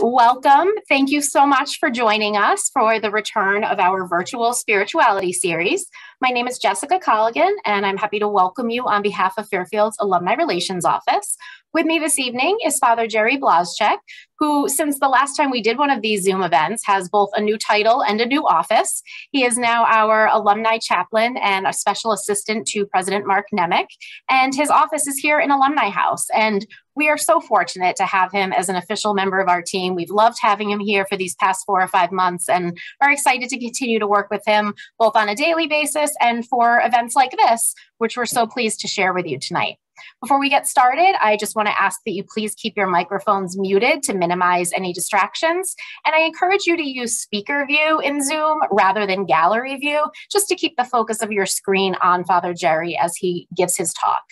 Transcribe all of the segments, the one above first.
welcome. Thank you so much for joining us for the return of our virtual spirituality series. My name is Jessica Colligan, and I'm happy to welcome you on behalf of Fairfield's Alumni Relations Office. With me this evening is Father Gerry Blaszczak, who, since the last time we did one of these Zoom events, has both a new title and a new office. He is now our alumni chaplain and a special assistant to President Mark Nemec, and his office is here in Alumni House. And we are so fortunate to have him as an official member of our team. We've loved having him here for these past four or five months and are excited to continue to work with him both on a daily basis and for events like this, which we're so pleased to share with you tonight. Before we get started, I just want to ask that you please keep your microphones muted to minimize any distractions. And I encourage you to use speaker view in Zoom rather than gallery view, just to keep the focus of your screen on Father Gerry as he gives his talk.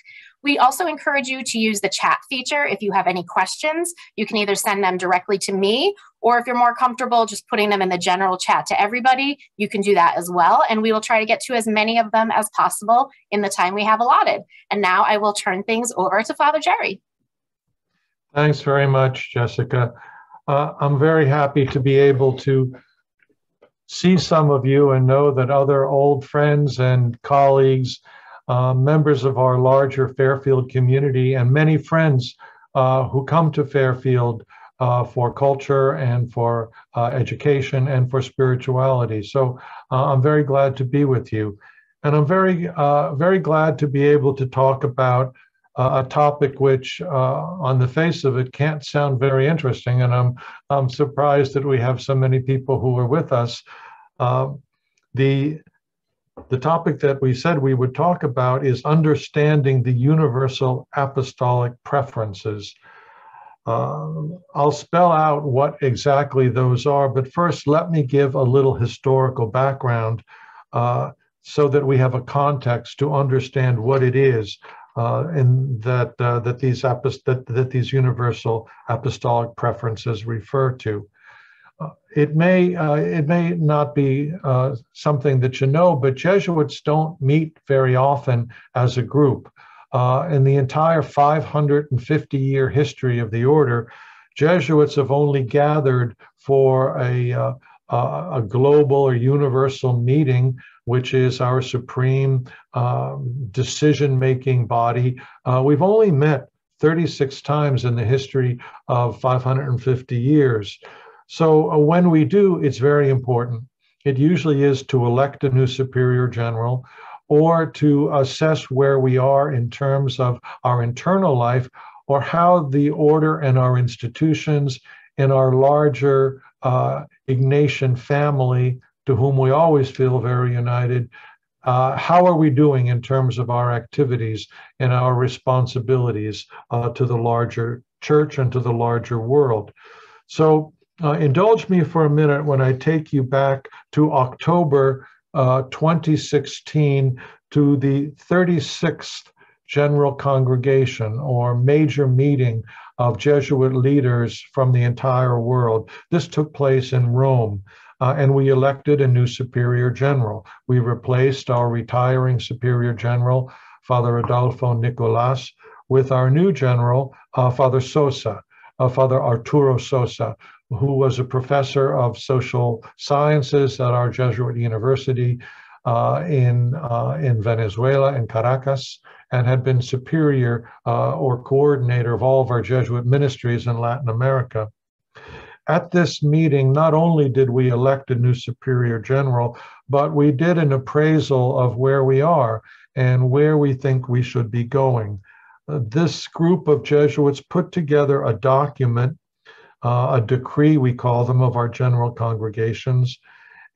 We also encourage you to use the chat feature if you have any questions. You can either send them directly to me, or if you're more comfortable just putting them in the general chat to everybody, you can do that as well. And we will try to get to as many of them as possible in the time we have allotted. And now I will turn things over to Father Gerry. Thanks very much, Jessica. Uh, I'm very happy to be able to see some of you and know that other old friends and colleagues uh, members of our larger Fairfield community, and many friends uh, who come to Fairfield uh, for culture and for uh, education and for spirituality. So uh, I'm very glad to be with you. And I'm very, very glad to be able to talk about a topic which, on the face of it, can't sound very interesting. And I'm, I'm surprised that we have so many people who are with us. the the topic that we said we would talk about is understanding the universal apostolic preferences. Uh, I'll spell out what exactly those are, but first let me give a little historical background uh, so that we have a context to understand what it is uh, and that uh, that these that, that these universal apostolic preferences refer to. It may uh, it may not be uh, something that you know, but Jesuits don't meet very often as a group. Uh, in the entire 550 year history of the order, Jesuits have only gathered for a uh, a global or universal meeting, which is our supreme um, decision making body. Uh, we've only met 36 times in the history of 550 years. So uh, when we do, it's very important. It usually is to elect a new superior general or to assess where we are in terms of our internal life or how the order and our institutions in our larger uh, Ignatian family, to whom we always feel very united, uh, how are we doing in terms of our activities and our responsibilities uh, to the larger church and to the larger world? So uh, indulge me for a minute when I take you back to October uh, 2016 to the 36th General Congregation or major meeting of Jesuit leaders from the entire world. This took place in Rome. Uh, and we elected a new superior general. We replaced our retiring superior general, Father Adolfo Nicolas, with our new general, uh, Father Sosa, uh, Father Arturo Sosa, who was a professor of social sciences at our Jesuit university uh, in, uh, in Venezuela, in Caracas, and had been superior uh, or coordinator of all of our Jesuit ministries in Latin America. At this meeting, not only did we elect a new superior general, but we did an appraisal of where we are and where we think we should be going. Uh, this group of Jesuits put together a document uh, a decree, we call them, of our general congregations.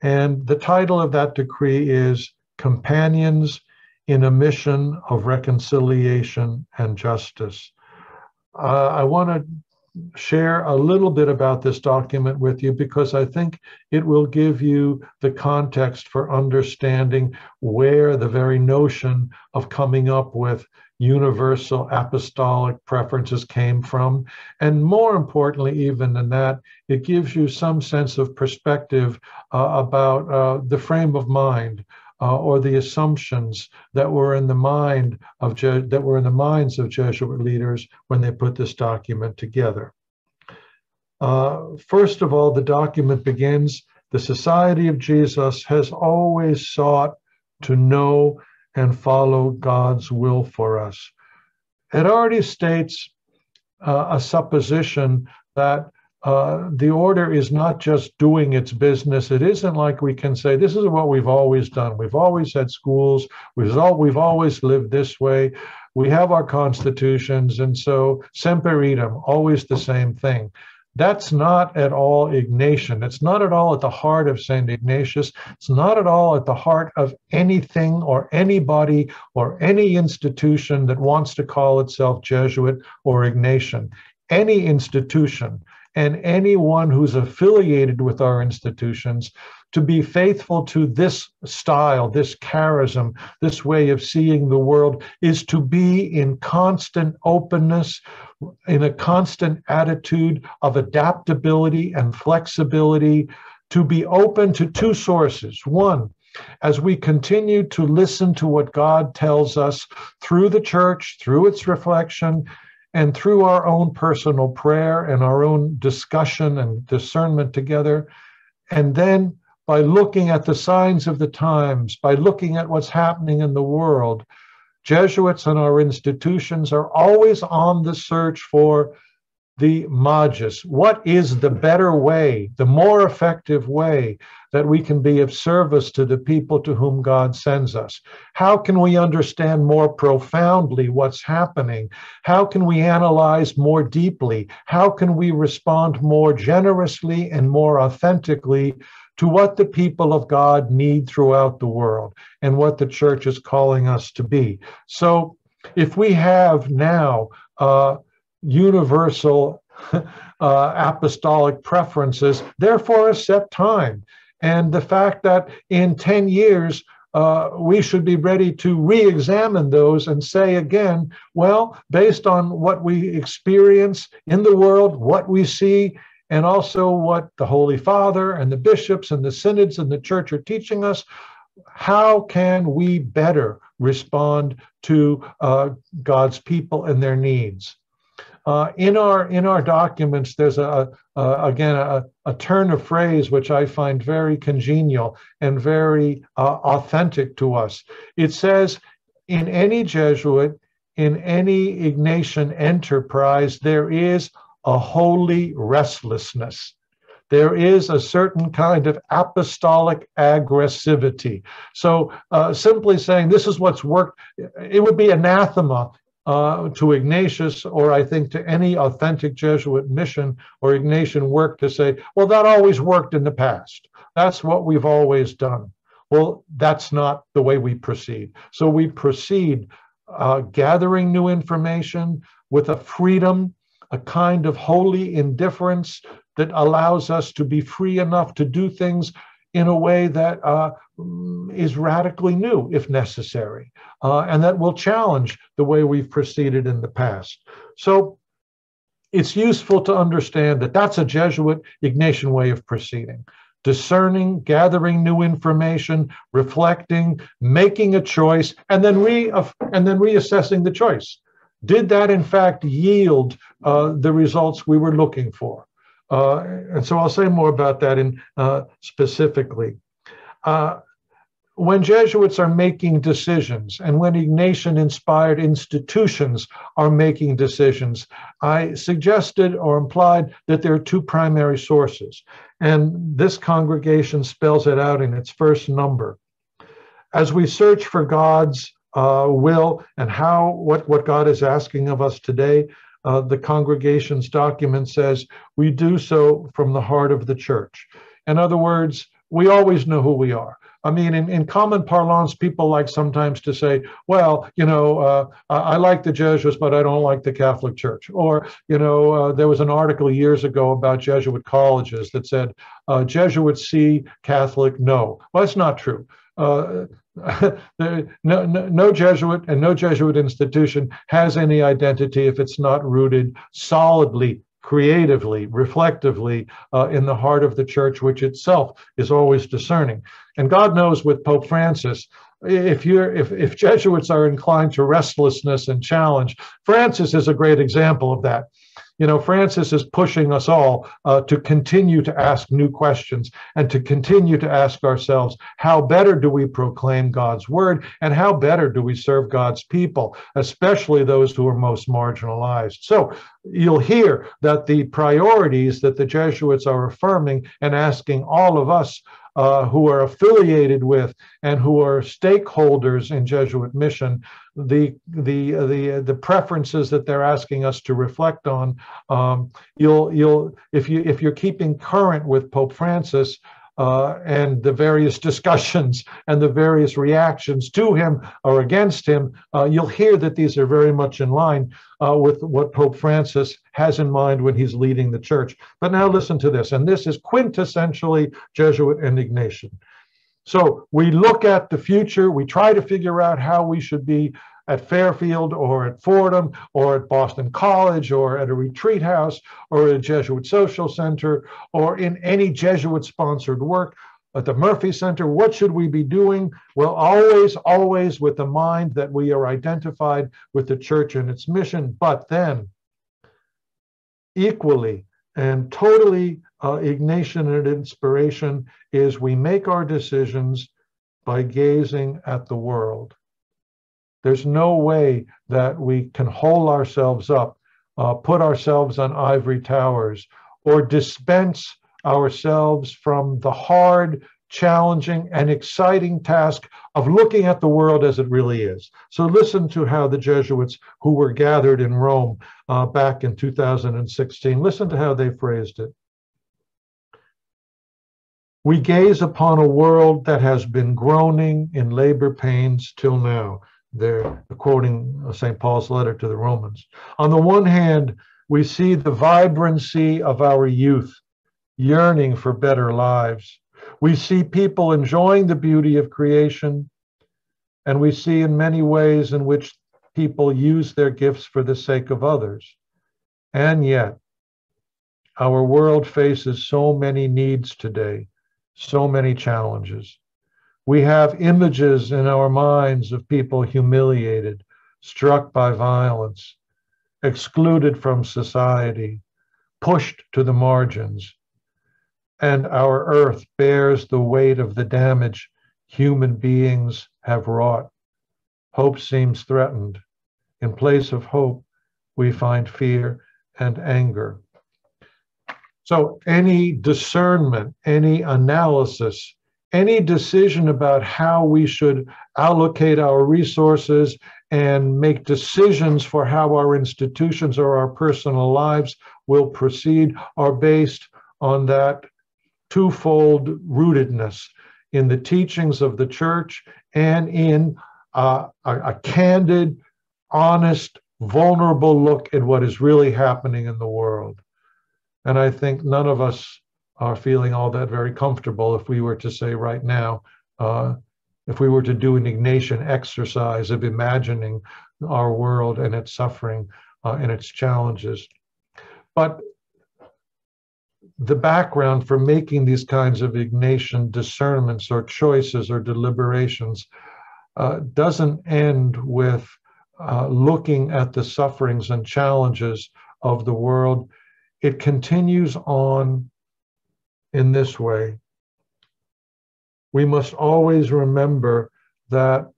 And the title of that decree is Companions in a Mission of Reconciliation and Justice. Uh, I want to share a little bit about this document with you because I think it will give you the context for understanding where the very notion of coming up with universal apostolic preferences came from. And more importantly, even than that, it gives you some sense of perspective uh, about uh, the frame of mind. Uh, or the assumptions that were in the mind of Je- that were in the minds of Jesuit leaders when they put this document together. Uh, first of all, the document begins The Society of Jesus has always sought to know and follow God's will for us. It already states uh, a supposition that uh, the order is not just doing its business. It isn't like we can say, this is what we've always done. We've always had schools. We've, all, we've always lived this way. We have our constitutions. And so, semper idem, always the same thing. That's not at all Ignatian. It's not at all at the heart of St. Ignatius. It's not at all at the heart of anything or anybody or any institution that wants to call itself Jesuit or Ignatian. Any institution and anyone who's affiliated with our institutions to be faithful to this style, this charism, this way of seeing the world is to be in constant openness, in a constant attitude of adaptability and flexibility, to be open to two sources. One, as we continue to listen to what God tells us through the church, through its reflection, and through our own personal prayer and our own discussion and discernment together, and then by looking at the signs of the times, by looking at what's happening in the world, Jesuits and our institutions are always on the search for the magis. What is the better way, the more effective way that we can be of service to the people to whom God sends us? How can we understand more profoundly what's happening? How can we analyze more deeply? How can we respond more generously and more authentically to what the people of God need throughout the world and what the church is calling us to be? So if we have now, uh, universal uh, apostolic preferences, therefore a set time. And the fact that in 10 years, uh, we should be ready to re examine those and say again, well, based on what we experience in the world, what we see, and also what the Holy Father and the bishops and the synods and the church are teaching us, how can we better respond to uh, God's people and their needs? Uh, in our in our documents, there's a, a again a, a, turn of phrase which I find very congenial and very uh, authentic to us. It says, "In any Jesuit, in any Ignatian enterprise, there is a holy restlessness." there is a certain kind of apostolic aggressivity. So, uh, simply saying this is what's worked, it would be anathema uh, to Ignatius, or I think to any authentic Jesuit mission or Ignatian work to say, well, that always worked in the past. That's what we've always done. Well, that's not the way we proceed. So we proceed uh, gathering new information with a freedom, a kind of holy indifference that allows us to be free enough to do things in a way that uh, is radically new if necessary, uh, and that will challenge the way we've proceeded in the past. So it's useful to understand that that's a Jesuit Ignatian way of proceeding. Discerning, gathering new information, reflecting, making a choice, and then re and then reassessing the choice. Did that in fact yield uh, the results we were looking for? Uh, and so I'll say more about that in uh, specifically. Uh, when Jesuits are making decisions and when Ignatian inspired institutions are making decisions, I suggested or implied that there are two primary sources. And this congregation spells it out in its first number. As we search for God's uh, will and how what, what God is asking of us today, uh, the congregation's document says we do so from the heart of the church. In other words, we always know who we are. I mean, in, in common parlance, people like sometimes to say, well, you know, uh, I, like the Jesuits, but I don't like the Catholic Church. Or, you know, uh, there was an article years ago about Jesuit colleges that said, uh, Jesuits see, Catholic no. Well, that's not true. No, no, no, Jesuit and no Jesuit institution has any identity if it's not rooted solidly, creatively, reflectively uh, in the heart of the church, which itself is always discerning. And God knows with Pope Francis, if you're if, if Jesuits are inclined to restlessness and challenge, Francis is a great example of that you know, Francis is pushing us all uh, to continue to ask new questions and to continue to ask ourselves, how better do we proclaim God's word and how better do we serve God's people, especially those who are most marginalized? So you'll hear that the priorities that the Jesuits are affirming and asking all of us uh, who are affiliated with and who are stakeholders in Jesuit mission, the the the the preferences that they're asking us to reflect on. Um, you'll you'll if you if you're keeping current with Pope Francis. Uh, and the various discussions and the various reactions to him or against him, uh, you'll hear that these are very much in line uh, with what Pope Francis has in mind when he's leading the church. But now listen to this, and this is quintessentially Jesuit and Ignatian. So we look at the future, we try to figure out how we should be at Fairfield or at Fordham or at Boston College or at a retreat house or at a Jesuit social center or in any Jesuit sponsored work at the Murphy Center. What should we be doing? Well, always, always with the mind that we are identified with the church and its mission, but then equally and totally uh, Ignatian and inspiration is we make our decisions by gazing at the world. There's no way that we can hold ourselves up, uh, put ourselves on ivory towers, or dispense ourselves from the hard, challenging, and exciting task of looking at the world as it really is. So, listen to how the Jesuits who were gathered in Rome uh, back in 2016, listen to how they phrased it. We gaze upon a world that has been groaning in labor pains till now. They're quoting uh, St. Paul's letter to the Romans. On the one hand, we see the vibrancy of our youth yearning for better lives. We see people enjoying the beauty of creation, and we see in many ways in which people use their gifts for the sake of others. And yet, our world faces so many needs today, so many challenges. We have images in our minds of people humiliated, struck by violence, excluded from society, pushed to the margins. And our earth bears the weight of the damage human beings have wrought. Hope seems threatened. In place of hope, we find fear and anger. So, any discernment, any analysis any decision about how we should allocate our resources and make decisions for how our institutions or our personal lives will proceed are based on that twofold rootedness in the teachings of the church and in uh, a, a candid, honest, vulnerable look at what is really happening in the world. And I think none of us are feeling all that very comfortable if we were to say right now, uh, if we were to do an Ignatian exercise of imagining our world and its suffering uh, and its challenges. But the background for making these kinds of Ignatian discernments or choices or deliberations uh, doesn't end with uh, looking at the sufferings and challenges of the world. It continues on in this way. We must always remember that,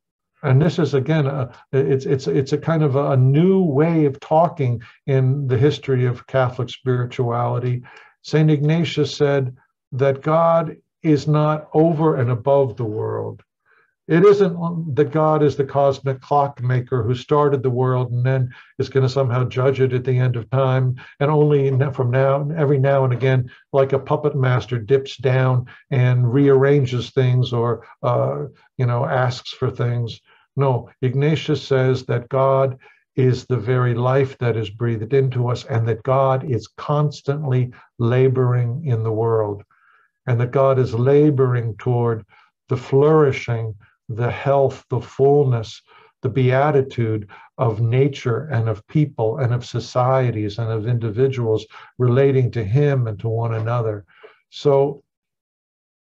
and this is again, a, it's it's it's a kind of a, a new way of talking in the history of Catholic spirituality. Saint Ignatius said that God is not over and above the world. It isn't that God is the cosmic clockmaker who started the world and then is going to somehow judge it at the end of time. And only from now, every now and again, like a puppet master dips down and rearranges things or, uh, you know, asks for things. No, Ignatius says that God is the very life that is breathed into us and that God is constantly laboring in the world and that God is laboring toward the flourishing the health, the fullness, the beatitude of nature and of people and of societies and of individuals relating to him and to one another. So,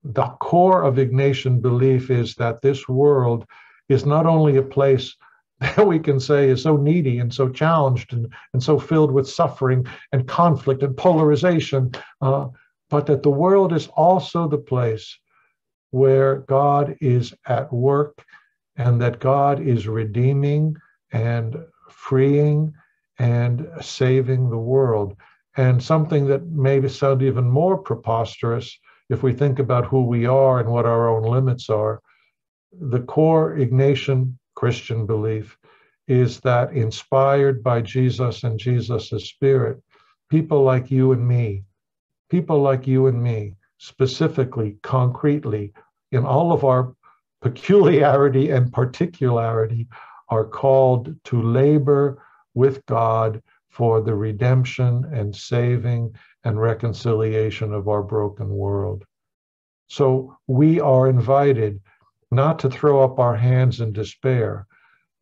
the core of Ignatian belief is that this world is not only a place that we can say is so needy and so challenged and, and so filled with suffering and conflict and polarization, uh, but that the world is also the place where God is at work and that God is redeeming and freeing and saving the world. And something that may sound even more preposterous if we think about who we are and what our own limits are. The core Ignatian Christian belief is that inspired by Jesus and Jesus' Spirit, people like you and me, people like you and me, specifically, concretely, in all of our peculiarity and particularity, are called to labor with God for the redemption and saving and reconciliation of our broken world. So we are invited not to throw up our hands in despair,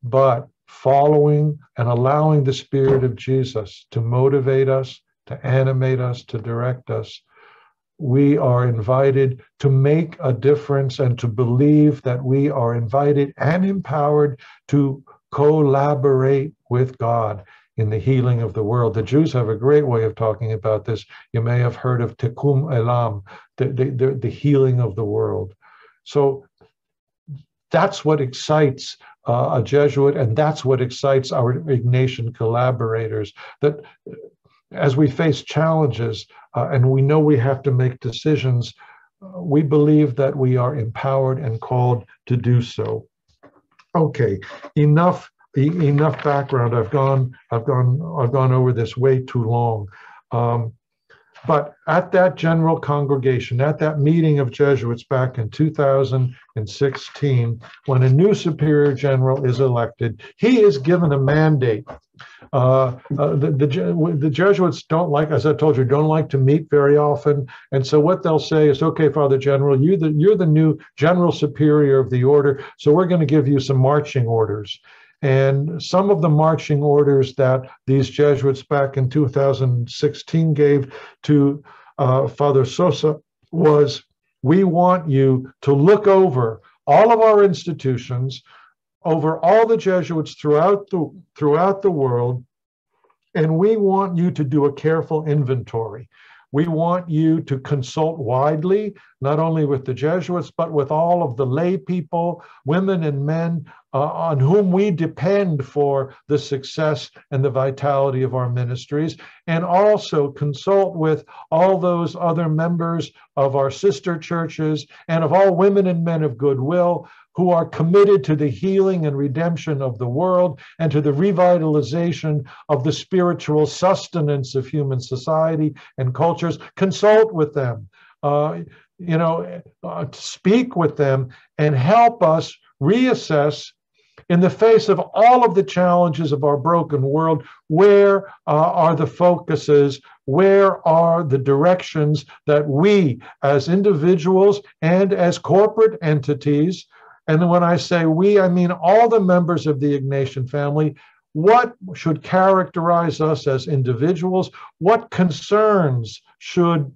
but following and allowing the Spirit of Jesus to motivate us, to animate us, to direct us. We are invited to make a difference and to believe that we are invited and empowered to collaborate with God in the healing of the world. The Jews have a great way of talking about this. You may have heard of Tikkun Olam, the, the, the healing of the world. So that's what excites uh, a Jesuit, and that's what excites our Ignatian collaborators. That as we face challenges uh, and we know we have to make decisions, uh, we believe that we are empowered and called to do so. Okay, enough enough background. I've gone I've gone I've gone over this way too long. Um, but at that general congregation, at that meeting of Jesuits back in 2016, when a new superior general is elected, he is given a mandate. Uh, uh, the, the, the, Jesuits don't like, as I told you, don't like to meet very often. And so what they'll say is, okay, Father General, you the, you're the new general superior of the order, so we're going to give you some marching orders. And some of the marching orders that these Jesuits back in 2016 gave to uh, Father Sosa was we want you to look over all of our institutions, over all the Jesuits throughout the, throughout the world, and we want you to do a careful inventory. We want you to consult widely, not only with the Jesuits, but with all of the lay people, women and men uh, on whom we depend for the success and the vitality of our ministries, and also consult with all those other members of our sister churches and of all women and men of goodwill who are committed to the healing and redemption of the world and to the revitalization of the spiritual sustenance of human society and cultures. Consult with them, uh, you know, uh, speak with them and help us reassess in the face of all of the challenges of our broken world, where uh, are the focuses? Where are the directions that we, as individuals and as corporate entities, and when I say we, I mean all the members of the Ignatian family. What should characterize us as individuals? What concerns should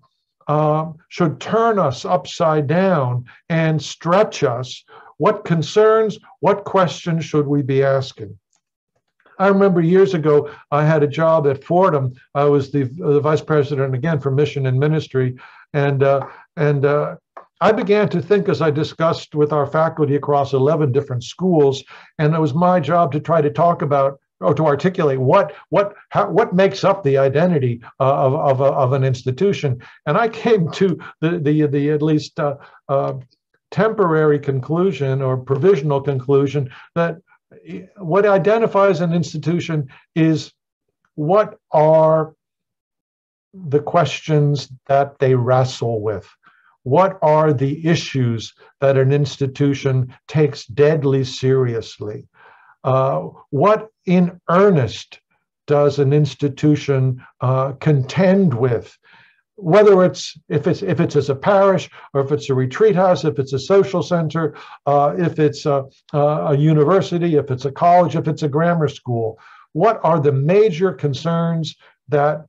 uh, should turn us upside down and stretch us? What concerns, what questions should we be asking? I remember years ago, I had a job at Fordham. I was the, the vice president again for mission and ministry, and uh, and uh, I began to think as I discussed with our faculty across 11 different schools, and it was my job to try to talk about or to articulate what what how, what makes up the identity uh, of of, of an institution. And I came to the the the at least uh, uh, temporary conclusion or provisional conclusion that what identifies an institution is what are the questions that they wrestle with what are the issues that an institution takes deadly seriously? Uh, what in earnest does an institution uh, contend with? Whether it's if it's if it's as a parish or if it's a retreat house, if it's a social center, uh, if it's a, a university, if it's a college, if it's a grammar school, what are the major concerns that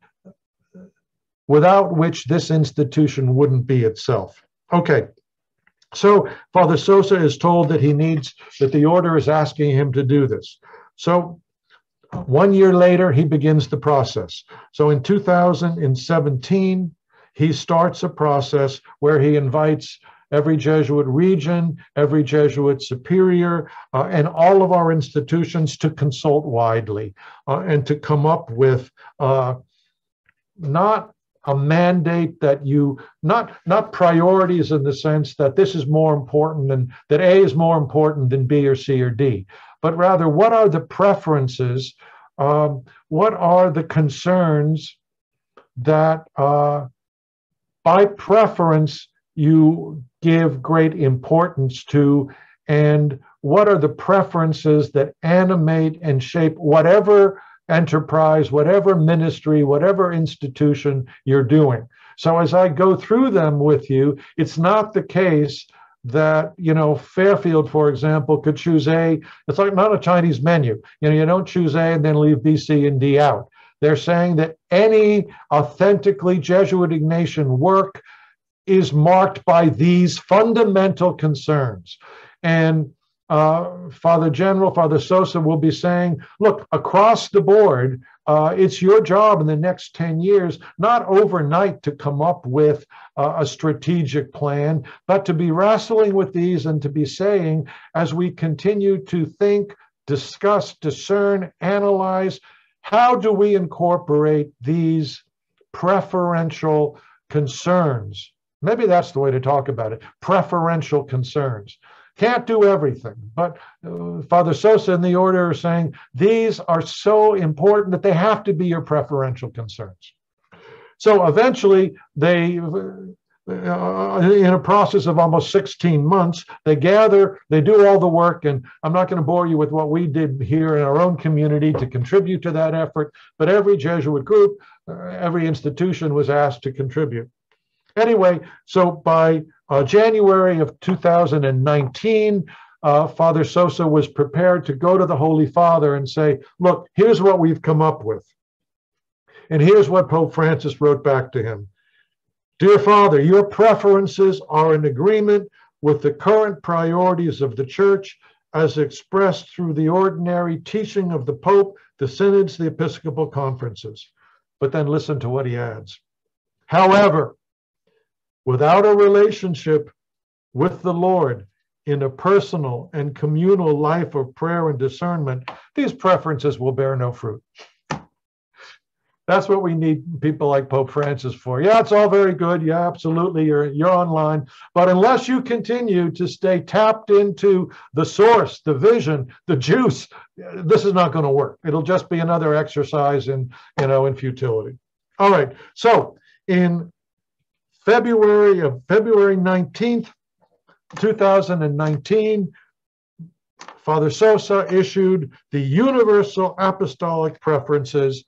without which this institution wouldn't be itself. Okay, so Father Sosa is told that he needs, that the order is asking him to do this. So one year later, he begins the process. So in 2017, he starts a process where he invites every Jesuit region, every Jesuit superior, uh, and all of our institutions to consult widely uh, and to come up with uh, not a mandate that you not not priorities in the sense that this is more important and that A is more important than B or C or D, but rather what are the preferences, um, what are the concerns that uh, by preference you give great importance to, and what are the preferences that animate and shape whatever enterprise, whatever ministry, whatever institution you're doing. So as I go through them with you, it's not the case that you know Fairfield, for example, could choose A. It's like not a Chinese menu. You know, you don't choose A and then leave B, C, and D out. They're saying that any authentically Jesuit Ignatian work is marked by these fundamental concerns. And uh, Father General, Father Sosa will be saying, look, across the board, uh, it's your job in the next 10 years, not overnight to come up with uh, a strategic plan, but to be wrestling with these and to be saying, as we continue to think, discuss, discern, analyze, how do we incorporate these preferential concerns? Maybe that's the way to talk about it preferential concerns. Can't do everything. But uh, Father Sosa and the order are saying these are so important that they have to be your preferential concerns. So eventually, they, uh, in a process of almost 16 months, they gather, they do all the work. And I'm not going to bore you with what we did here in our own community to contribute to that effort, but every Jesuit group, uh, every institution was asked to contribute. Anyway, so by uh, January of 2019, uh, Father Sosa was prepared to go to the Holy Father and say, Look, here's what we've come up with. And here's what Pope Francis wrote back to him Dear Father, your preferences are in agreement with the current priorities of the Church as expressed through the ordinary teaching of the Pope, the synods, the episcopal conferences. But then listen to what he adds. However, without a relationship with the Lord in a personal and communal life of prayer and discernment, these preferences will bear no fruit. That's what we need people like Pope Francis for. Yeah, it's all very good. Yeah, absolutely. You're you're online. But unless you continue to stay tapped into the source, the vision, the juice, this is not going to work. It'll just be another exercise in, you know, in futility. All right. So in February of February 19th, 2019, Father Sosa issued the Universal Apostolic Preferences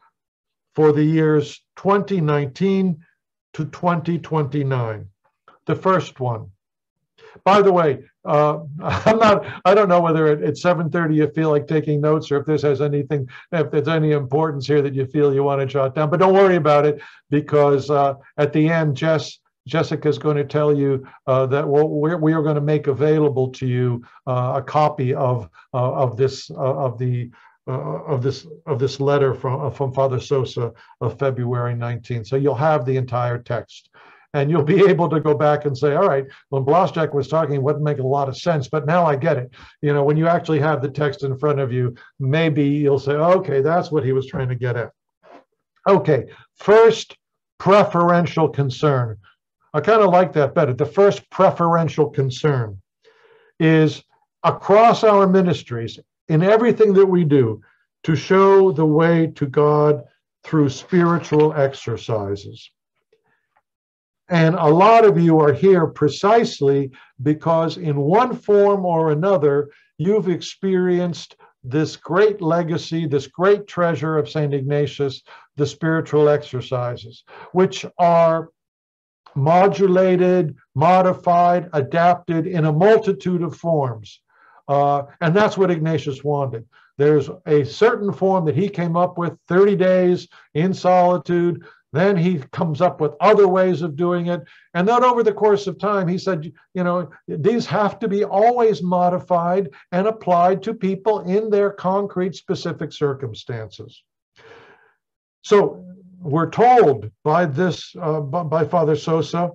for the years 2019 to 2029. The first one. By the way, uh, I'm not. I don't know whether at, at 7:30 you feel like taking notes, or if this has anything, if there's any importance here that you feel you want to jot down. But don't worry about it because uh, at the end, Jess Jessica is going to tell you uh, that we're, we are going to make available to you uh, a copy of uh, of this uh, of the uh, of this of this letter from uh, from Father Sosa of February 19th. So you'll have the entire text. And you'll be able to go back and say, all right, when Blaszczak was talking, it wouldn't make a lot of sense, but now I get it. You know, when you actually have the text in front of you, maybe you'll say, okay, that's what he was trying to get at. Okay, first preferential concern. I kind of like that better. The first preferential concern is across our ministries, in everything that we do, to show the way to God through spiritual exercises. And a lot of you are here precisely because, in one form or another, you've experienced this great legacy, this great treasure of St. Ignatius, the spiritual exercises, which are modulated, modified, adapted in a multitude of forms. Uh, and that's what Ignatius wanted. There's a certain form that he came up with 30 days in solitude, Then he comes up with other ways of doing it. And then over the course of time, he said, you know, these have to be always modified and applied to people in their concrete specific circumstances. So we're told by this, uh, by Father Sosa,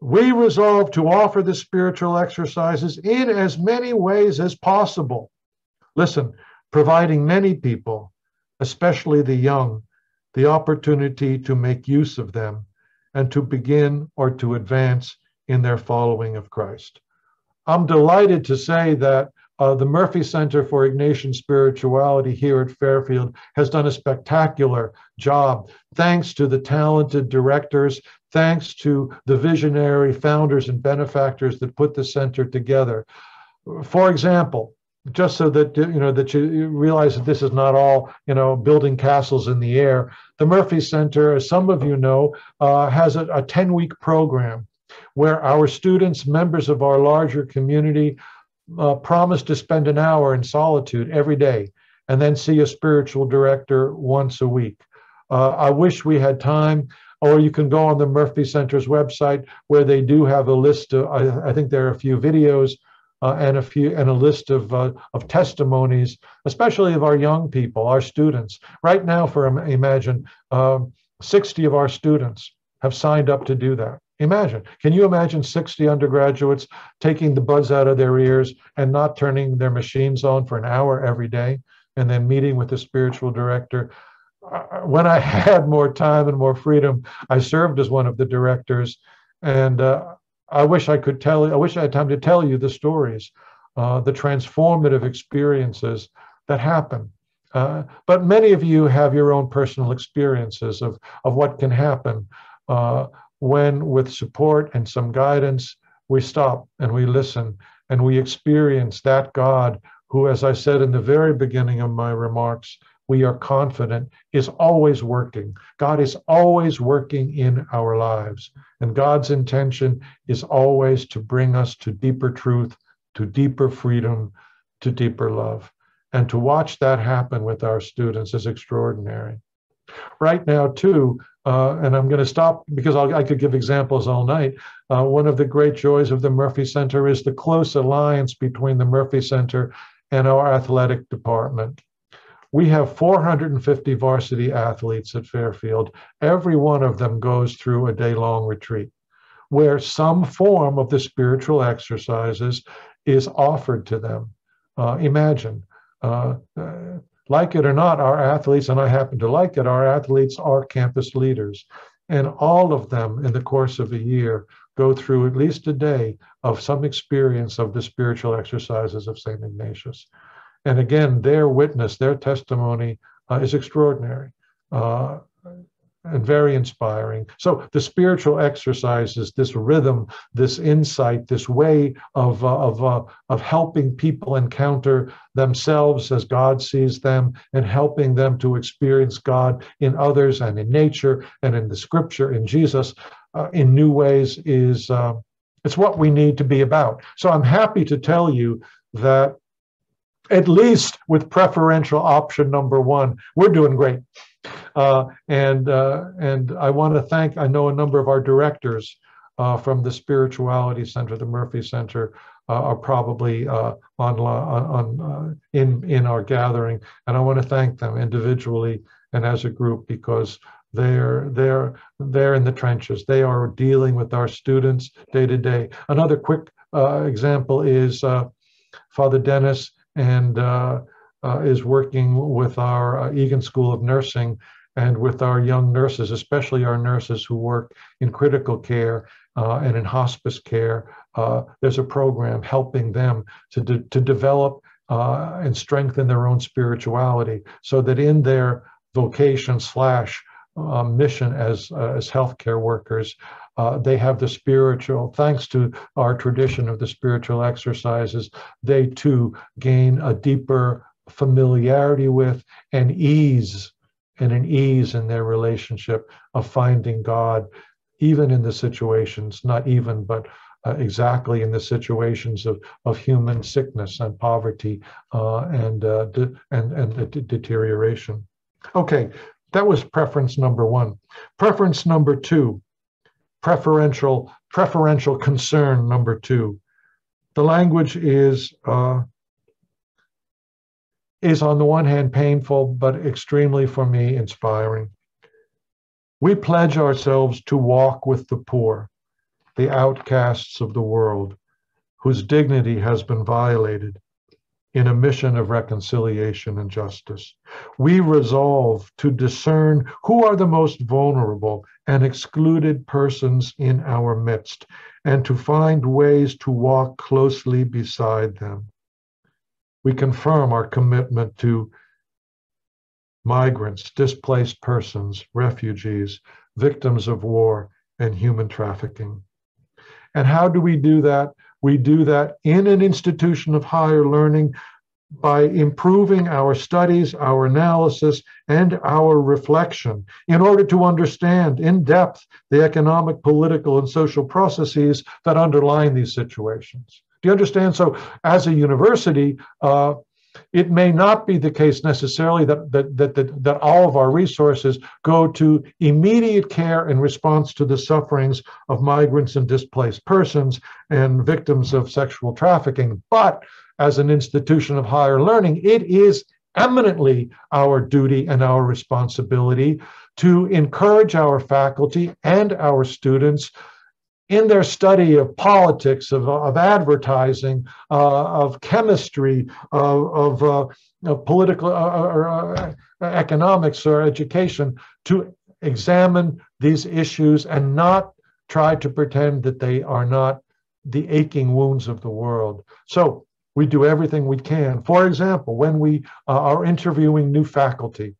we resolve to offer the spiritual exercises in as many ways as possible. Listen, providing many people, especially the young, the opportunity to make use of them and to begin or to advance in their following of Christ. I'm delighted to say that uh, the Murphy Center for Ignatian Spirituality here at Fairfield has done a spectacular job, thanks to the talented directors, thanks to the visionary founders and benefactors that put the center together. For example, just so that you know that you realize that this is not all you know building castles in the air. The Murphy Center, as some of you know, uh, has a, a 10 week program where our students, members of our larger community, uh, promise to spend an hour in solitude every day and then see a spiritual director once a week. Uh, I wish we had time, or you can go on the Murphy Center's website where they do have a list of, I, I think there are a few videos uh, and a few and a list of uh, of testimonies, especially of our young people, our students. Right now, for imagine, um, 60 of our students have signed up to do that. Imagine, can you imagine 60 undergraduates taking the buds out of their ears and not turning their machines on for an hour every day, and then meeting with the spiritual director? Uh, when I had more time and more freedom, I served as one of the directors, and uh, I wish I could tell you, I wish I had time to tell you the stories, uh, the transformative experiences that happen. Uh, but many of you have your own personal experiences of, of what can happen uh, when, with support and some guidance, we stop and we listen and we experience that God who, as I said in the very beginning of my remarks, we are confident is always working. God is always working in our lives. And God's intention is always to bring us to deeper truth, to deeper freedom, to deeper love. And to watch that happen with our students is extraordinary. Right now, too, uh, and I'm going to stop because I'll, i could give examples all night. Uh, one of the great joys of the Murphy Center is the close alliance between the Murphy Center and our athletic department. We have 450 varsity athletes at Fairfield. Every one of them goes through a day long retreat where some form of the spiritual exercises is offered to them. Uh, imagine, uh, uh, like it or not, our athletes, and I happen to like it, our athletes are campus leaders. And all of them in the course of a year go through at least a day of some experience of the spiritual exercises of St. Ignatius. And again, their witness, their testimony uh, is extraordinary uh, and very inspiring. So the spiritual exercises, this rhythm, this insight, this way of, uh, of, uh, of helping people encounter themselves as God sees them and helping them to experience God in others and in nature and in the scripture, in Jesus, uh, in new ways is uh, it's what we need to be about. So I'm happy to tell you that at least with preferential option number one, we're doing great. Uh, and uh, and I want to thank, I know a number of our directors uh, from the Spirituality Center, the Murphy Center, uh, are probably uh, on, on uh, in in our gathering, and I want to thank them individually and as a group because they're they're they're in the trenches. They are dealing with our students day to day. Another quick example is Father Dennis and uh, uh, is working with our uh, Egan School of Nursing and with our young nurses, especially our nurses who work in critical care uh, and in hospice care. Uh, there's a program helping them to, de- to develop uh, and strengthen their own spirituality so that in their vocation slash mission as, as healthcare workers, uh, they have the spiritual, thanks to our tradition of the spiritual exercises, they too gain a deeper familiarity with and ease and an ease in their relationship of finding God, even in the situations, not even, but uh, exactly in the situations of, of human sickness and poverty uh, and, uh, de- and, and de- deterioration. Okay, That was preference number one. Preference number two, preferential, preferential concern number two. The language is uh, is on the one hand painful, but extremely for me inspiring. We pledge ourselves to walk with the poor, the outcasts of the world, whose dignity has been violated, in a mission of reconciliation and justice. We resolve to discern who are the most vulnerable and excluded persons in our midst, and to find ways to walk closely beside them we confirm our commitment to migrants, displaced persons, refugees, victims of war, and human trafficking. And how do we do that? We do that in an institution of higher learning by improving our studies, our analysis, and our reflection in order to understand in depth the economic, political, and social processes that underlie these situations. Do you understand? So, as a university, uh, it may not be the case necessarily that, that, that, that, that all of our resources go to immediate care in response to the sufferings of migrants and displaced persons and victims of sexual trafficking. But as an institution of higher learning, it is eminently our duty and our responsibility to encourage our faculty and our students in their study of politics, of, of advertising, uh, of chemistry, of, of, uh, of political uh, uh, or economics or education, to examine these issues and not try to pretend that they are not the aching wounds of the world. So we do everything we can. For example, when we are interviewing new faculty,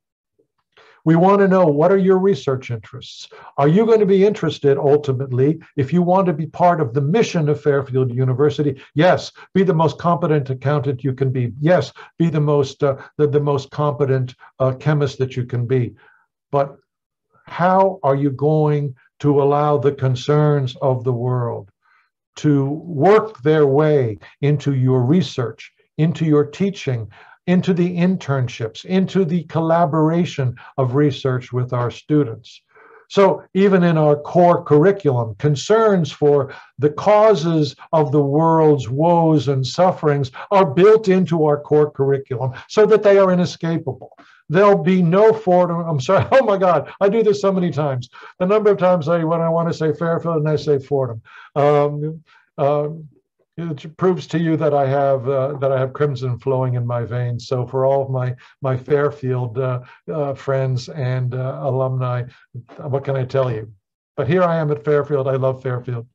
we want to know what are your research interests? Are you going to be interested ultimately, if you want to be part of the mission of Fairfield University? Yes, be the most competent accountant you can be. Yes, be the most uh, the, the most competent uh, chemist that you can be. But how are you going to allow the concerns of the world to work their way into your research, into your teaching, into the internships, into the collaboration of research with our students. So, even in our core curriculum, concerns for the causes of the world's woes and sufferings are built into our core curriculum so that they are inescapable. There'll be no Fordham. I'm sorry. Oh my God, I do this so many times. The number of times I, when I want to say Fairfield and I say Fordham. Um, um, it proves to you that I have uh, that I have crimson flowing in my veins. So for all of my my Fairfield uh, uh, friends and uh, alumni, what can I tell you? But here I am at Fairfield. I love Fairfield.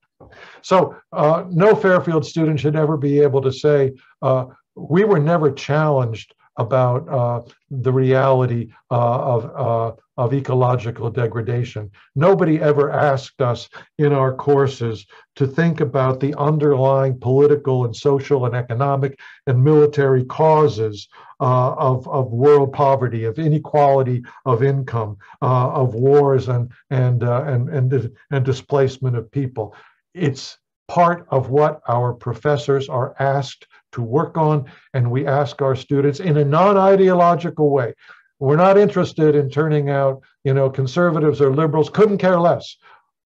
So uh, no Fairfield student should ever be able to say uh, we were never challenged about uh, the reality uh, of, uh, of ecological degradation. Nobody ever asked us in our courses to think about the underlying political and social and economic and military causes uh, of, of world poverty, of inequality of income, uh, of wars and, and, uh, and, and, and displacement of people. It's part of what our professors are asked to work on, and we ask our students in a non-ideological way. We're not interested in turning out, you know, conservatives or liberals, couldn't care less.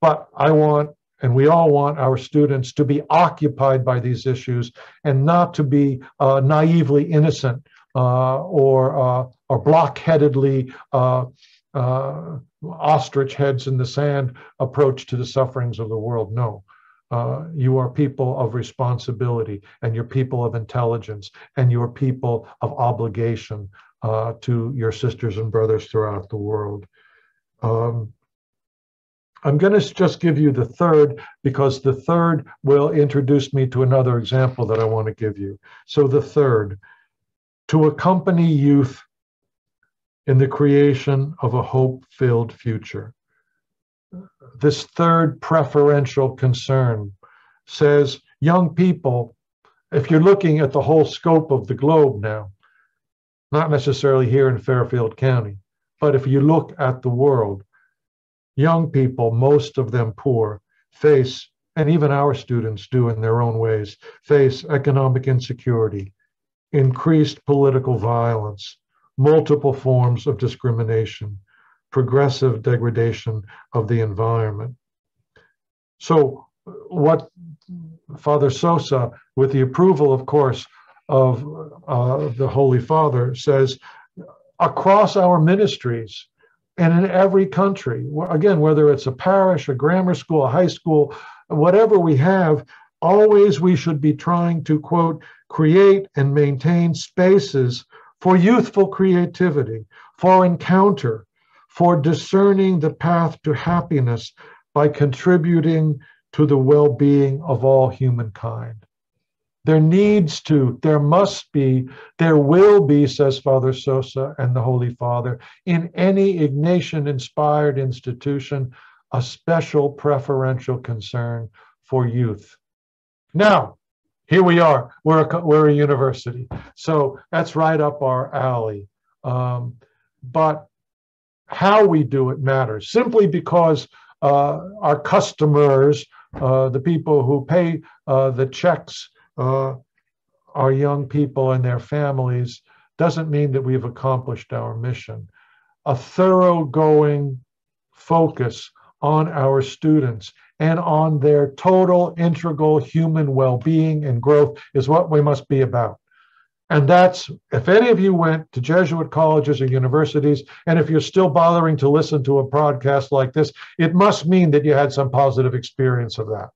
But I want, and we all want our students to be occupied by these issues and not to be uh, naively innocent uh, or, uh, or blockheadedly uh, uh, ostrich heads in the sand approach to the sufferings of the world. No. Uh, you are people of responsibility and you're people of intelligence and you're people of obligation uh, to your sisters and brothers throughout the world. Um, I'm going to just give you the third because the third will introduce me to another example that I want to give you. So, the third, to accompany youth in the creation of a hope filled future this third preferential concern says young people, if you're looking at the whole scope of the globe now, not necessarily here in Fairfield County, but if you look at the world, young people, most of them poor, face, and even our students do in their own ways, face economic insecurity, increased political violence, multiple forms of discrimination, progressive degradation of the environment. So, what Father Sosa, with the approval, of course, of uh, the Holy Father, says across our ministries and in every country, again, whether it's a parish, a grammar school, a high school, whatever we have, always we should be trying to, quote, create and maintain spaces for youthful creativity, for encounter, for discerning the path to happiness by contributing to the well being of all humankind. There needs to, there must be, there will be, says Father Sosa and the Holy Father, in any Ignatian inspired institution, a special preferential concern for youth. Now, here we are. We're a, we're a university. So that's right up our alley. Um, but how we do it matters simply because uh, our customers, uh, the people who pay uh, the checks, uh, our young people and their families, doesn't mean that we've accomplished our mission. A thoroughgoing focus on our students and on their total integral human well being and growth is what we must be about. And that's, if any of you went to Jesuit colleges or universities, and if you're still bothering to listen to a broadcast like this, it must mean that you had some positive experience of that.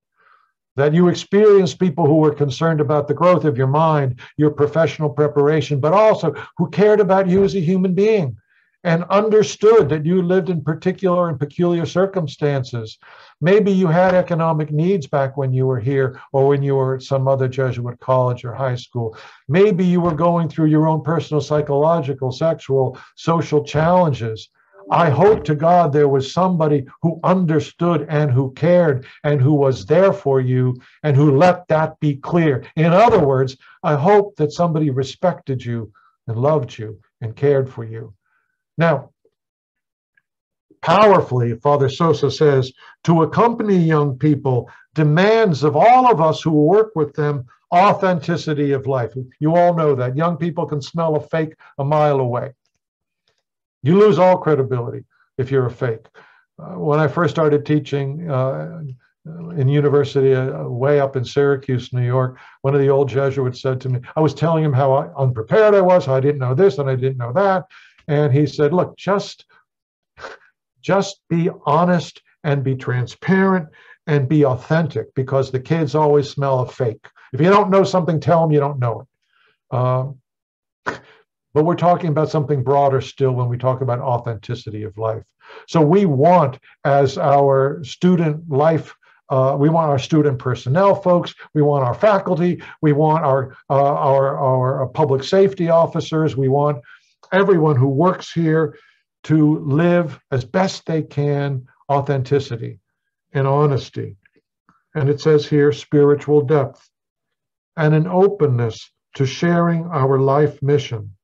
That you experienced people who were concerned about the growth of your mind, your professional preparation, but also who cared about you as a human being and understood that you lived in particular and peculiar circumstances. Maybe you had economic needs back when you were here or when you were at some other Jesuit college or high school. Maybe you were going through your own personal psychological, sexual, social challenges. I hope to God there was somebody who understood and who cared and who was there for you and who let that be clear. In other words, I hope that somebody respected you and loved you and cared for you. Now, powerfully, Father Sosa says, to accompany young people demands of all of us who work with them authenticity of life. You all know that. Young people can smell a fake a mile away. You lose all credibility if you're a fake. Uh, when I first started teaching uh, in university uh, way up in Syracuse, New York, one of the old Jesuits said to me, I was telling him how unprepared I was, how I didn't know this and I didn't know that. And he said, look, just, just be honest and be transparent and be authentic because the kids always smell of fake. If you don't know something, tell them you don't know it. Um, but we're talking about something broader still when we talk about authenticity of life. So we want, as our student life, uh, we want our student personnel folks, we want our faculty, we want our uh, our our public safety officers, we want everyone who works here to live as best they can authenticity and honesty. And it says here spiritual depth and an openness to sharing our life mission,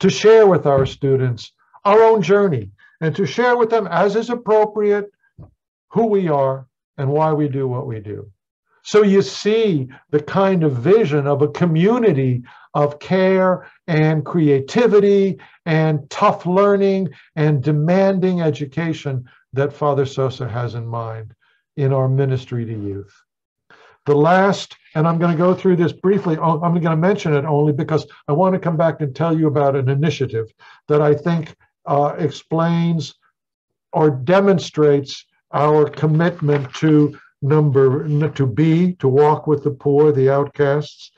to share with our students our own journey, and to share with them as is appropriate who we are and why we do what we do. So you see the kind of vision of a community of care and creativity and tough learning and demanding education that Father Sosa has in mind in our ministry to youth. The last, and I'm going to go through this briefly, oh, I'm going to mention it only because I want to come back and tell you about an initiative that I think uh, explains or demonstrates our commitment to number to be to walk with the poor the outcasts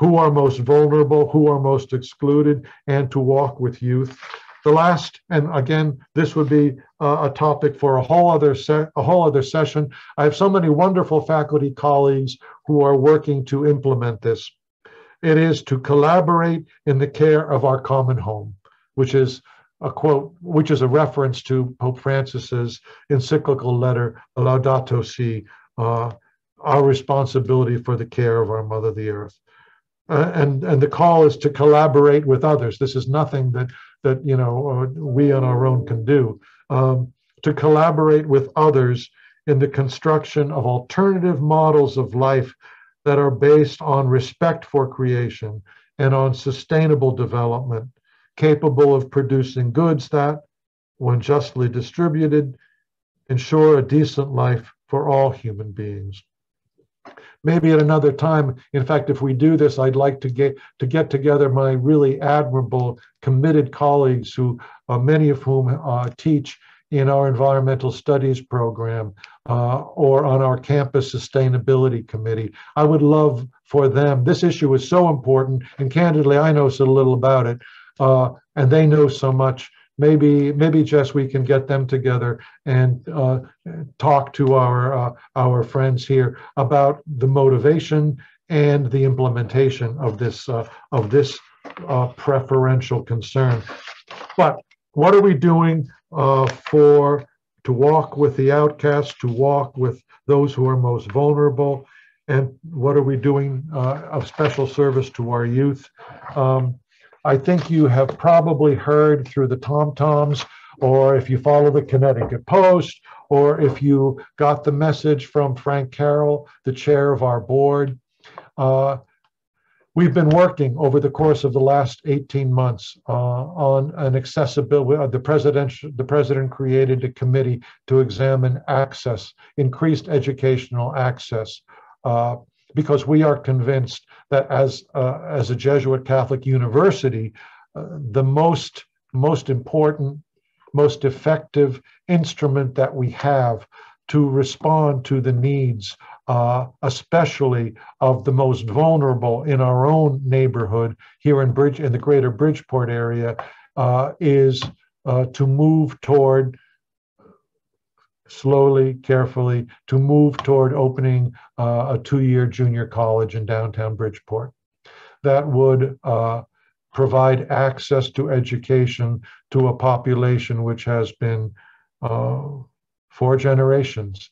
who are most vulnerable who are most excluded and to walk with youth. The last and again this would be uh, a topic for a whole other a whole other session. I have so many wonderful faculty colleagues who are working to implement this. It is to collaborate in the care of our common home which is a quote, which is a reference to Pope Francis's encyclical letter, Laudato Si, uh, our responsibility for the care of our mother, the earth. Uh, and and the call is to collaborate with others. This is nothing that that you know uh, we on our own can do. Um, to collaborate with others in the construction of alternative models of life that are based on respect for creation and on sustainable development, capable of producing goods that, when justly distributed, ensure a decent life for all human beings. Maybe at another time, in fact, if we do this, I'd like to get to get together my really admirable, committed colleagues who, uh, many of whom uh, teach in our environmental studies program uh, or on our campus sustainability committee. I would love for them. This issue is so important, and candidly, I know so little about it, uh, and they know so much. Maybe, maybe Jess, we can get them together and uh, talk to our uh, our friends here about the motivation and the implementation of this uh, of this uh, preferential concern. But what are we doing uh, for to walk with the outcast, to walk with those who are most vulnerable, and what are we doing uh, of special service to our youth? Um, I think you have probably heard through the tom toms, or if you follow the Connecticut Post, or if you got the message from Frank Carroll, the chair of our board. Uh, We've been working over the course of the last 18 months uh, on an accessibility. Uh, the president, the president created a committee to examine access, increased educational access, uh, because we are convinced that as uh, as a Jesuit Catholic university, uh, the most most important, most effective instrument that we have to respond to the needs uh, especially of the most vulnerable in our own neighborhood here in Bridge in the greater Bridgeport area, uh, is uh, to move toward slowly, carefully, to move toward opening uh, a two-year junior college in downtown Bridgeport. That would uh, provide access to education to a population which has been uh, for generations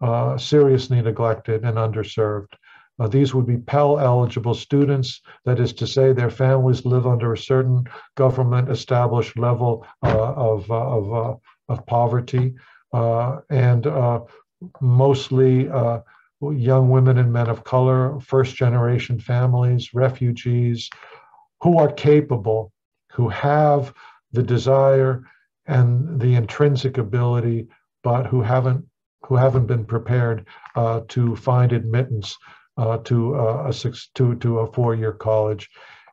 uh, seriously neglected and underserved. Uh, these would be Pell eligible students, that is to say, their families live under a certain government established level uh, of, of, of poverty, and mostly young women and men of color, first generation families, refugees, who are capable, who have the desire and the intrinsic ability, but who haven't who haven't been prepared uh, to find admittance uh, to uh, a six to to a four-year college,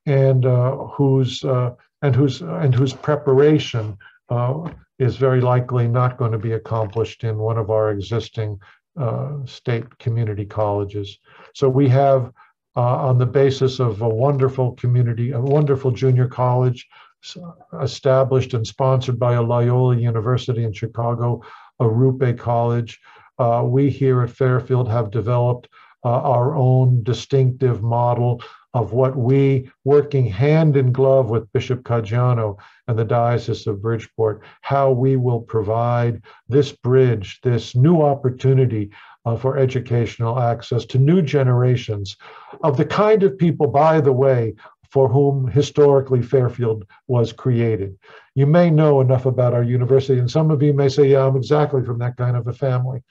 and uh, whose uh, and whose and whose preparation is very likely not going to be accomplished in one of our existing state community colleges. So we have. on the basis of a wonderful community, a wonderful junior college established and sponsored by a Loyola University in Chicago, Arrupe College. Uh, we here at Fairfield have developed uh, our own distinctive model of what we, working hand in glove with Bishop Caggiano and the Diocese of Bridgeport, how we will provide this bridge, this new opportunity uh, for educational access to new generations of the kind of people, by the way, for whom historically Fairfield was created. You may know enough about our university, and some of you may say, Yeah, I'm exactly from that kind of a family.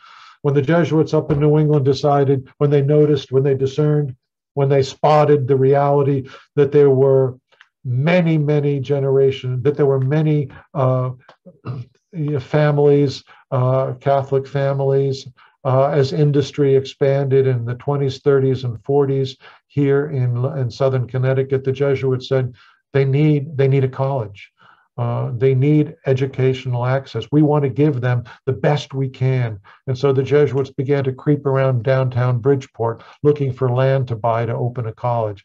When the Jesuits up in New England decided, when they noticed, when they discerned, when they spotted the reality that there were many, many generations, that there were many uh, families, uh, Catholic families, uh, as industry expanded in the 20s, 30s, and 40s here in, in southern Connecticut, the Jesuits said they need they need a college. Uh, they need educational access. We want to give them the best we can. And so the Jesuits began to creep around downtown Bridgeport looking for land to buy to open a college.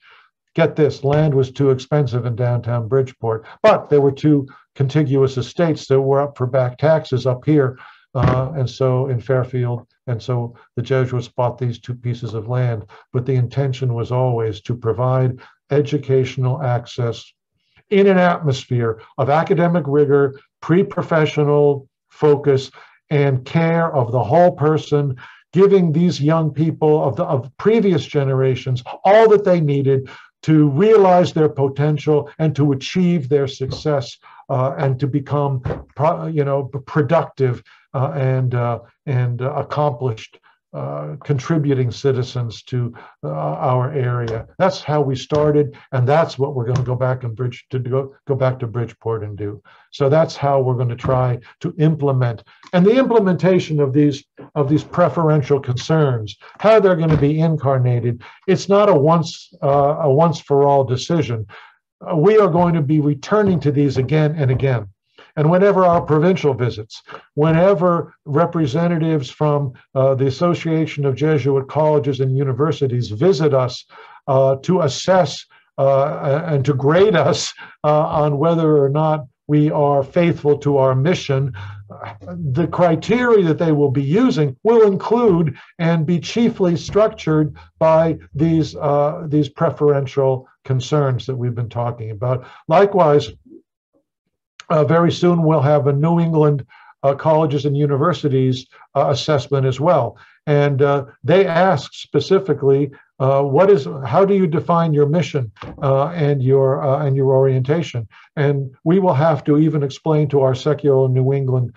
Get this land was too expensive in downtown Bridgeport, but there were two contiguous estates that were up for back taxes up here. Uh, and so in Fairfield and so the Jesuits bought these two pieces of land, but the intention was always to provide educational access in an atmosphere of academic rigor, pre professional focus, and care of the whole person, giving these young people of the of previous generations all that they needed to realize their potential and to achieve their success uh, and to become, you know, productive uh, and uh, and accomplished uh, contributing citizens to uh, our area. That's how we started, and that's what we're going to go back and bridge to go go back to Bridgeport and do. So that's how we're going to try to implement. And the implementation of these of these preferential concerns, how they're going to be incarnated, it's not a once uh, a once for all decision. Uh, we are going to be returning to these again and again. And whenever our provincial visits, whenever representatives from uh, the Association of Jesuit Colleges and Universities visit us uh, to assess uh, and to grade us uh, on whether or not we are faithful to our mission, the criteria that they will be using will include and be chiefly structured by these uh, these preferential concerns that we've been talking about. Likewise, uh, very soon we'll have a New England uh, colleges and universities uh, assessment as well. And uh, they ask specifically, uh, what is, how do you define your mission uh, and your and your orientation? And we will have to even explain to our secular New England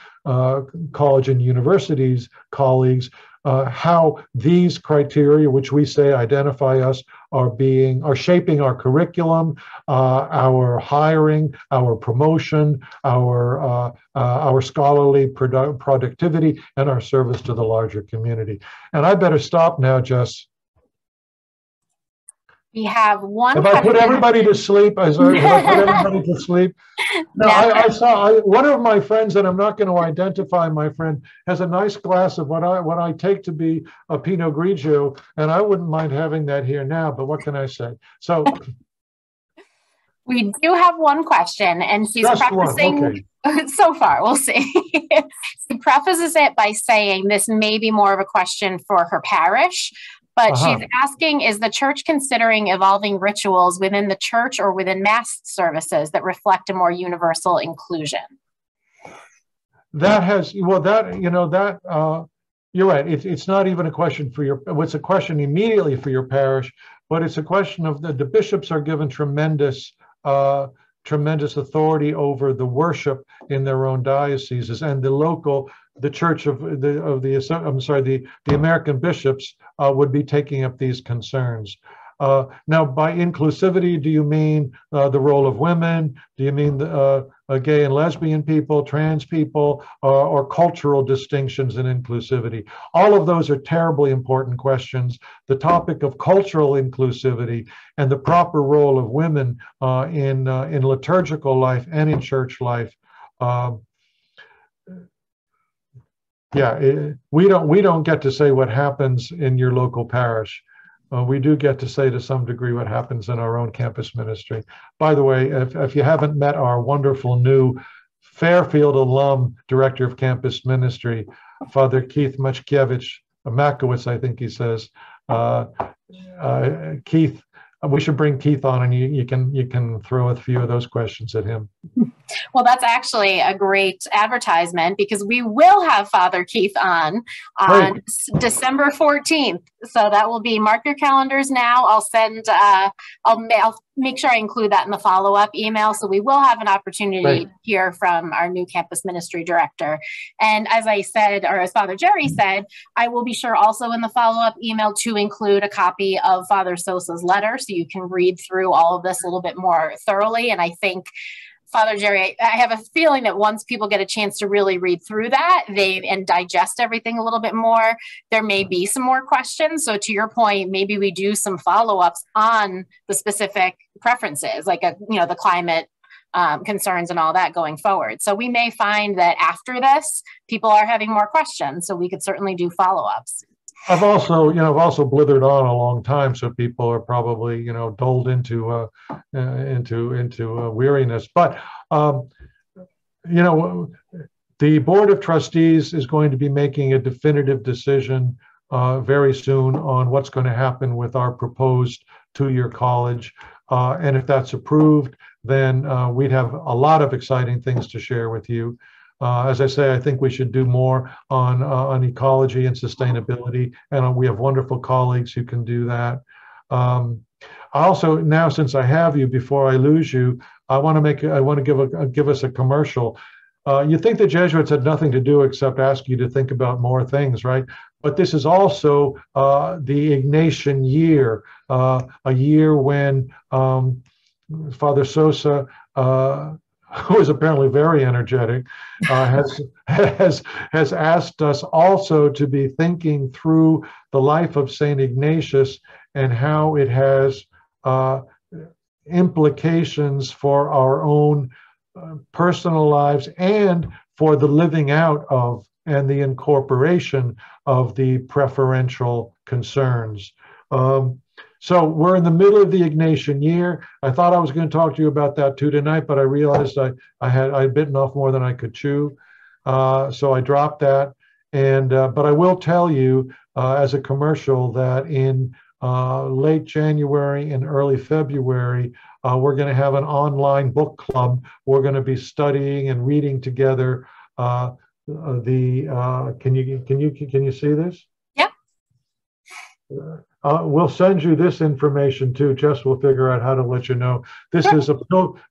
college and universities colleagues uh, how these criteria, which we say identify us, are being are shaping our curriculum, uh, our hiring, our promotion, our uh, uh our scholarly produ- productivity, and our service to the larger community. And I better stop now, Jess. We have one. Have I put everybody to sleep? I. Have I put everybody to sleep? No, I, I, saw I, one of my friends, and I'm not going to identify my friend, has a nice glass of what I what I take to be a Pinot Grigio, and I wouldn't mind having that here now. But what can I say? So. We do have one question, and she's Just prefacing okay. so far. We'll see. she prefaces it by saying this may be more of a question for her parish, but uh-huh. she's asking Is the church considering evolving rituals within the church or within mass services that reflect a more universal inclusion? That has, well, that, you know, that, uh, you're right. It's, it's not even a question for your, it's a question immediately for your parish, but it's a question of the, the bishops are given tremendous uh, tremendous authority over the worship in their own dioceses and the local the church of the of the I'm sorry the the American bishops uh, would be taking up these concerns. Uh, now, by inclusivity, do you mean uh, the role of women? Do you mean the, uh, uh, gay and lesbian people, trans people, uh, or cultural distinctions in inclusivity? All of those are terribly important questions. The topic of cultural inclusivity and the proper role of women in in liturgical life and in church life. Yeah, it, we don't we don't get to say what happens in your local parish uh, we do get to say to some degree what happens in our own campus ministry. By the way, if, if you haven't met our wonderful new Fairfield alum director of campus ministry, Father Keith Maczkiewicz, Makowitz, I think he says. Uh, uh, Keith, we should bring Keith on, and you, you can you can throw a few of those questions at him. Well, that's actually a great advertisement because we will have Father Keith on on right. December 14th. So that will be mark your calendars now. I'll send, uh, I'll, I'll make sure I include that in the follow up email. So we will have an opportunity right. to hear from our new campus ministry director. And as I said, or as Father Gerry said, I will be sure also in the follow up email to include a copy of Father Sosa's letter so you can read through all of this a little bit more thoroughly. And I think Father Gerry, I have a feeling that once people get a chance to really read through that, they and digest everything a little bit more, there may be some more questions. So to your point, maybe we do some follow-ups on the specific preferences, like a you know the climate um, concerns and all that going forward. So we may find that after this, people are having more questions. So we could certainly do follow-ups. I've also, you know, I've also blithered on a long time, so people are probably, you know, doled into uh, uh, into into uh, weariness. But um, you know, the board of trustees is going to be making a definitive decision uh, very soon on what's going to happen with our proposed two-year college, uh, and if that's approved, then uh, we'd have a lot of exciting things to share with you. Uh, as I say, I think we should do more on uh, on ecology and sustainability, and uh, we have wonderful colleagues who can do that. Um, also, now since I have you, before I lose you, I want to make I want to give a give us a commercial. Uh, you think the Jesuits had nothing to do except ask you to think about more things, right? but this is also uh, the Ignatian year, uh, a year when um, Father Sosa, uh, who is apparently very energetic, uh, has, has, has asked us also to be thinking through the life of St. Ignatius and how it has uh, implications for our own uh, personal lives and for the living out of and the incorporation of the preferential concerns. Um, so we're in the middle of the Ignatian year. I thought I was going to talk to you about that too tonight, but I realized I, I had I had bitten off more than I could chew, uh, so I dropped that. And uh, but I will tell you uh, as a commercial that in uh, late January and early February, uh, we're going to have an online book club. We're going to be studying and reading together uh, the uh, can you can you can you see this? Yeah. Uh, we'll send you this information too. Jess will figure out how to let you know. This is a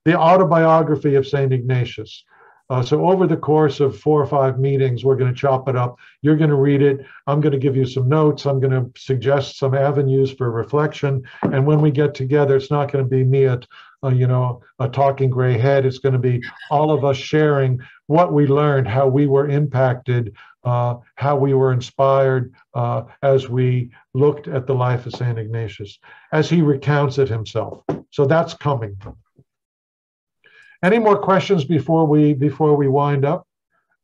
the autobiography of Saint Ignatius. Uh, so over the course of four or five meetings, we're going to chop it up. You're going to read it. I'm going to give you some notes. I'm going to suggest some avenues for reflection. And when we get together, it's not going to be me at, uh, you know, a talking gray head. It's going to be all of us sharing what we learned, how we were impacted, uh, how we were inspired uh, as we looked at the life of St. Ignatius, as he recounts it himself. So that's coming. Any more questions before we before we wind up?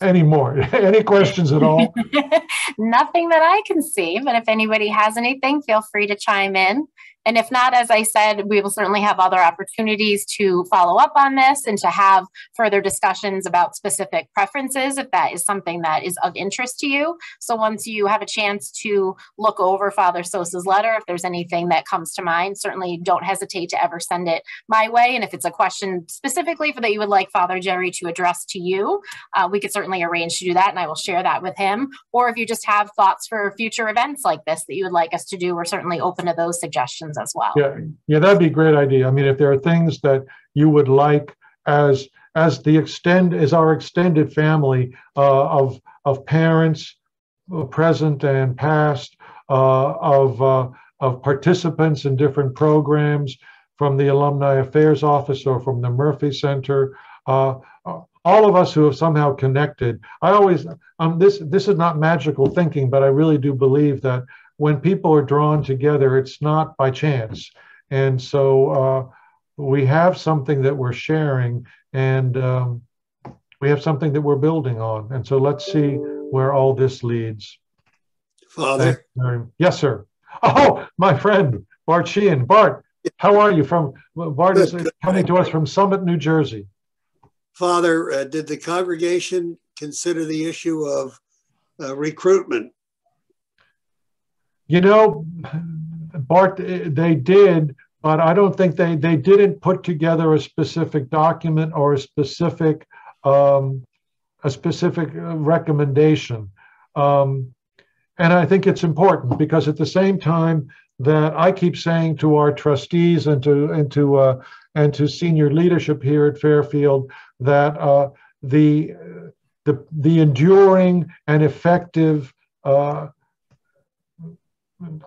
Any more? Any questions at all? Nothing that I can see, but if anybody has anything, feel free to chime in. And if not, as I said, we will certainly have other opportunities to follow up on this and to have further discussions about specific preferences if that is something that is of interest to you. So once you have a chance to look over Father Sosa's letter, if there's anything that comes to mind, certainly don't hesitate to ever send it my way. And if it's a question specifically for that you would like Father Gerry to address to you, uh, we could certainly arrange to do that and I will share that with him. Or if you just have thoughts for future events like this that you would like us to do, we're certainly open to those suggestions as well. Yeah, yeah, that'd be a great idea. I mean, if there are things that you would like as as the extend as our extended family uh, of of parents, uh, present and past, uh, of uh, of participants in different programs from the Alumni Affairs Office or from the Murphy Center. Uh, all of us who have somehow connected. I always um, this this is not magical thinking, but I really do believe that when people are drawn together, it's not by chance. And so uh, we have something that we're sharing and um, we have something that we're building on. And so let's see where all this leads. Father. Yes, sir. Oh, my friend, Bart Sheehan. Bart, how are you from? Bart is coming to us from Summit, New Jersey. Father, uh, did the congregation consider the issue of uh, recruitment you know, Bart, they did, but I don't think they they didn't put together a specific document or a specific um, a specific uh, recommendation. Um, and I think it's important because at the same time that I keep saying to our trustees and to and to uh, and to senior leadership here at Fairfield that uh, the the the enduring and effective uh,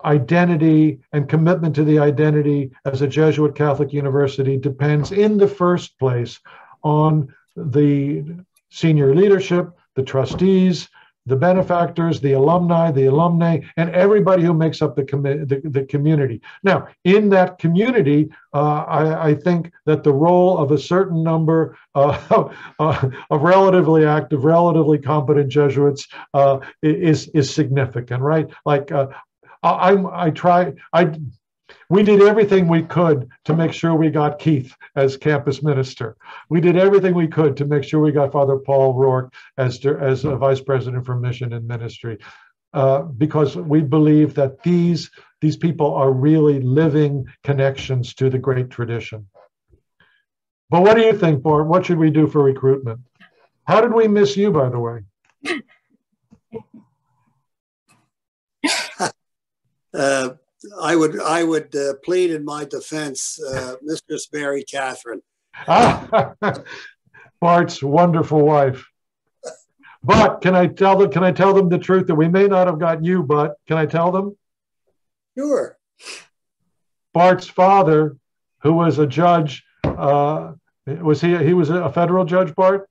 identity and commitment to the identity as a Jesuit Catholic university depends in the first place on the senior leadership, the trustees, the benefactors, the alumni, the alumni, and everybody who makes up the, com- the, the, community. Now, in that community, uh, I, I, think that the role of a certain number uh, uh, of relatively active, relatively competent Jesuits uh, is, is significant, right? Like uh, I, I, try, I, we did everything we could to make sure we got Keith as campus minister. We did everything we could to make sure we got Father Paul Rourke as, as a vice president for mission and ministry, uh, because we believe that these, these people are really living connections to the great tradition. But what do you think, Bart? What should we do for recruitment? How did we miss you, by the way? uh, I would I would uh, plead in my defense, uh, Mistress Mary Catherine. Bart's wonderful wife. But can I tell them, can I tell them the truth that we may not have got you, but can I tell them? Sure. Bart's father, who was a judge, uh, was he, he was a federal judge, Bart?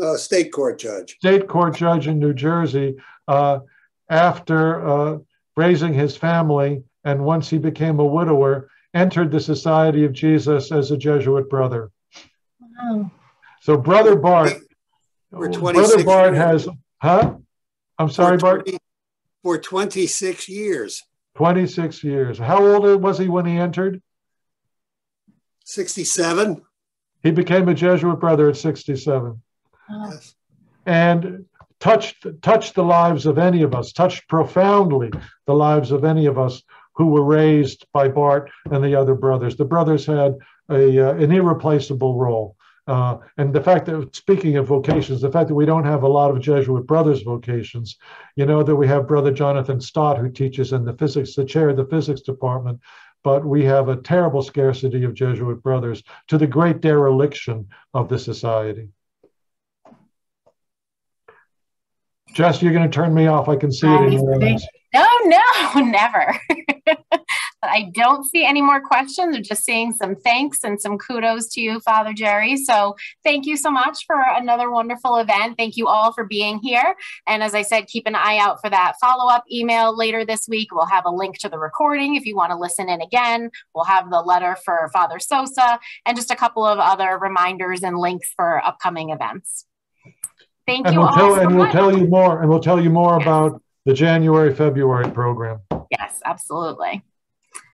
Uh, state court judge. State court judge in New Jersey. Uh, after uh, raising his family, and once he became a widower, entered the Society of Jesus as a Jesuit brother. Wow. So, Brother Bart, Brother Bart years. has, huh? I'm sorry, for 20, Bart? For 26 years. 26 years. How old was he when he entered? 67. He became a Jesuit brother at 67. Yes. And touched touched the lives of any of us, touched profoundly the lives of any of us who were raised by Bart and the other brothers. The brothers had a, uh, an irreplaceable role. Uh, and the fact that, speaking of vocations, the fact that we don't have a lot of Jesuit brothers' vocations, you know, that we have Brother Jonathan Stott, who teaches in the physics, the chair of the physics department, but we have a terrible scarcity of Jesuit brothers to the great dereliction of the society. Jess, you're going to turn me off. I can see it in your eyes. No, no, never. I don't see any more questions. I'm just seeing some thanks and some kudos to you, Father Gerry. So thank you so much for another wonderful event. Thank you all for being here. And as I said, keep an eye out for that follow up email later this week. We'll have a link to the recording if you want to listen in again. We'll have the letter for Father Sosa and just a couple of other reminders and links for upcoming events. Thank and you we'll all. Tell, so and we'll tell you more, and we'll tell you more yes. about the January February program. Yes, absolutely.